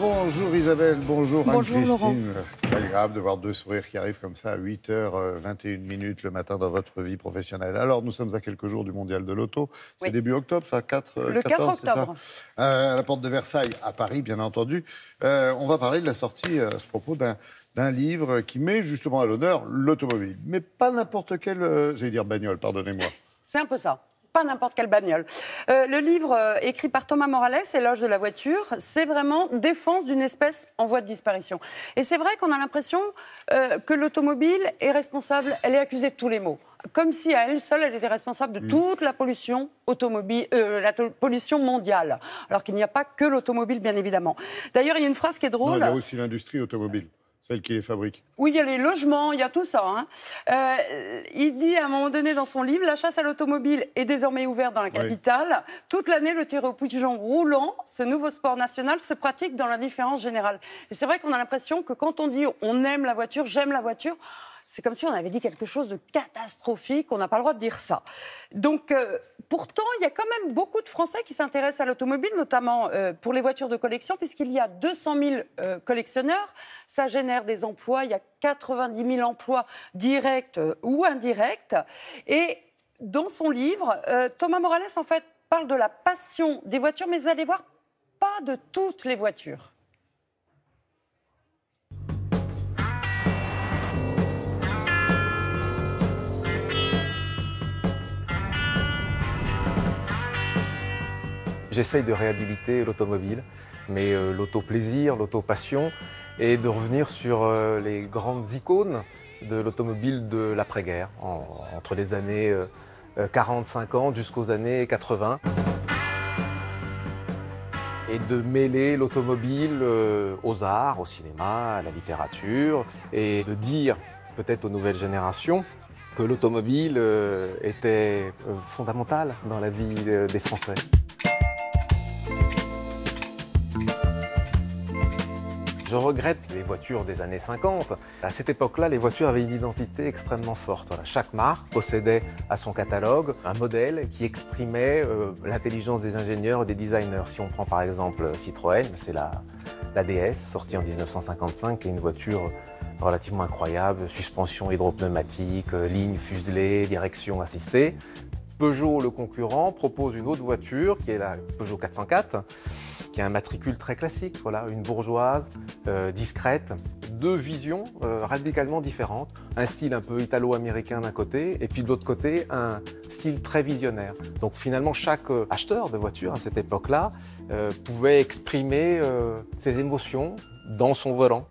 Bonjour Isabelle, bonjour, Bonjour, Anne-Christine. C'est agréable de voir deux sourires qui arrivent comme ça à 8h21 minutes le matin dans votre vie professionnelle. Alors, nous sommes à quelques jours du mondial de l'auto. C'est Oui. début octobre, ça 4, Le 4 14, c'est ça octobre. Euh, à la porte de Versailles, à Paris, bien entendu. Euh, on va parler de la sortie euh, à ce propos d'un d'un livre qui met justement à l'honneur l'automobile. Mais pas n'importe quelle, euh, j'allais dire bagnole, pardonnez-moi. C'est un peu ça. Pas n'importe quelle bagnole. Euh, le livre euh, écrit par Thomas Morales, Éloge de la voiture, c'est vraiment défense d'une espèce en voie de disparition. Et c'est vrai qu'on a l'impression euh, que l'automobile est responsable, elle est accusée de tous les maux. Comme si à elle seule, elle était responsable de toute la pollution automobile, la pollution mondiale. Alors qu'il n'y a pas que l'automobile, bien évidemment. D'ailleurs, il y a une phrase qui est Non, drôle. il y a aussi l'industrie automobile, celle qui les fabrique. Oui, il y a les logements, il y a tout ça. hein. Euh, il dit à un moment donné dans son livre, la chasse à l'automobile est désormais ouverte dans la capitale. Toute l'année, le tir au pigeon roulant, ce nouveau sport national, se pratique dans l'indifférence générale. Et c'est vrai qu'on a l'impression que quand on dit on aime la voiture, j'aime la voiture, c'est comme si on avait dit quelque chose de catastrophique. On n'a pas le droit de dire ça. Donc, euh, pourtant, il y a quand même beaucoup de Français qui s'intéressent à l'automobile, notamment euh, pour les voitures de collection, puisqu'il y a 200 000 euh, collectionneurs. Ça génère des emplois. Il y a 90 000 emplois directs euh, ou indirects. Et dans son livre, Thomas Morales, en fait, parle de la passion des voitures, mais vous allez voir, pas de toutes les voitures. J'essaye de réhabiliter l'automobile, mais euh, l'auto-plaisir, l'auto-passion, et de revenir sur euh, les grandes icônes de l'automobile de l'après-guerre, en- entre les années 40-50 jusqu'aux années 80. Et de mêler l'automobile euh, aux arts, au cinéma, à la littérature, et de dire peut-être aux nouvelles générations que l'automobile euh, était euh, fondamentale dans la vie euh, des Français. Je regrette les voitures des années 50. À cette époque-là, les voitures avaient une identité extrêmement forte. Chaque marque possédait à son catalogue un modèle qui exprimait euh, l'intelligence des ingénieurs et des designers. Si on prend par exemple Citroën, c'est la, la DS, sortie en 1955, qui est une voiture relativement incroyable, suspension hydropneumatique, euh, ligne fuselée, direction assistée. Peugeot, le concurrent, propose une autre voiture qui est la Peugeot 404, qui a un matricule très classique, voilà, une bourgeoise, euh, discrète, deux visions euh, radicalement différentes, un style un peu italo-américain d'un côté, et puis de l'autre côté, un style très visionnaire. Donc finalement, chaque euh, acheteur de voiture à cette époque-là pouvait exprimer ses émotions dans son volant.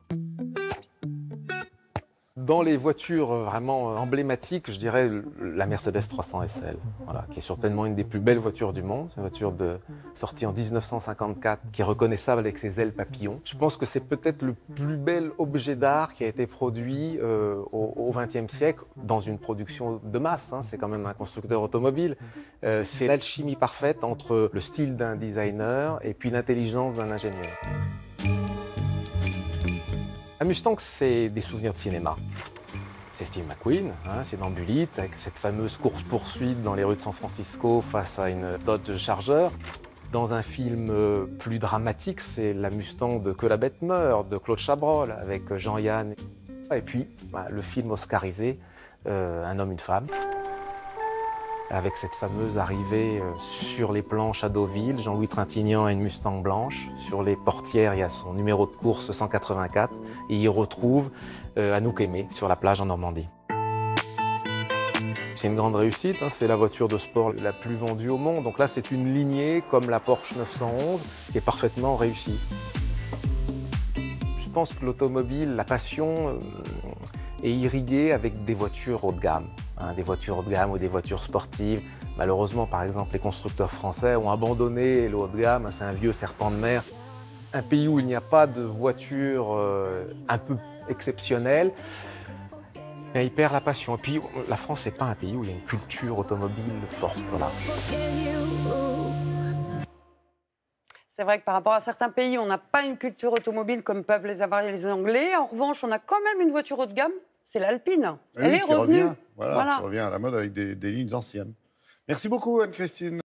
Dans les voitures vraiment emblématiques, je dirais la Mercedes 300 SL, qui est certainement une des plus belles voitures du monde. C'est une voiture sortie en 1954 qui est reconnaissable avec ses ailes papillons. Je pense que c'est peut-être le plus bel objet d'art qui a été produit euh, au XXe siècle dans une production de masse. hein. C'est quand même un constructeur automobile. Euh, c'est l'alchimie parfaite entre le style d'un designer et puis l'intelligence d'un ingénieur. Mustang, c'est des souvenirs de cinéma. C'est Steve McQueen, hein, c'est dans Bullitt, avec cette fameuse course-poursuite dans les rues de San Francisco face à une Dodge Charger. Dans un film euh, plus dramatique, c'est la Mustang de Que la bête meurt de Claude Chabrol avec Jean-Yann. Et puis, bah, le film oscarisé, euh, Un homme, une femme, avec cette fameuse arrivée euh, sur les planches à Deauville. Jean-Louis Trintignant a une Mustang blanche. Sur les portières, il y a son numéro de course 184. Et il retrouve euh, Anouk Aimé sur la plage en Normandie. C'est une grande réussite, hein, c'est la voiture de sport la plus vendue au monde. Donc là, c'est une lignée comme la Porsche 911 qui est parfaitement réussie. Je pense que l'automobile, la passion, euh, est irriguée avec des voitures haut de gamme. Hein, des voitures haut de gamme ou des voitures sportives. Malheureusement, par exemple, les constructeurs français ont abandonné le haut de gamme. hein, C'est un vieux serpent de mer. Un pays où il n'y a pas de voiture euh, un peu exceptionnelle, et il perd la passion. Et puis, la France, n'est pas un pays où il y a une culture automobile forte. C'est vrai que par rapport à certains pays, on n'a pas une culture automobile comme peuvent les avoir les Anglais. En revanche, on a quand même une voiture haut de gamme, c'est l'Alpine. Ah Elle est revenue. revient, voilà, Voilà. qui revient à la mode avec des, des lignes anciennes. Merci beaucoup, Anne-Christine.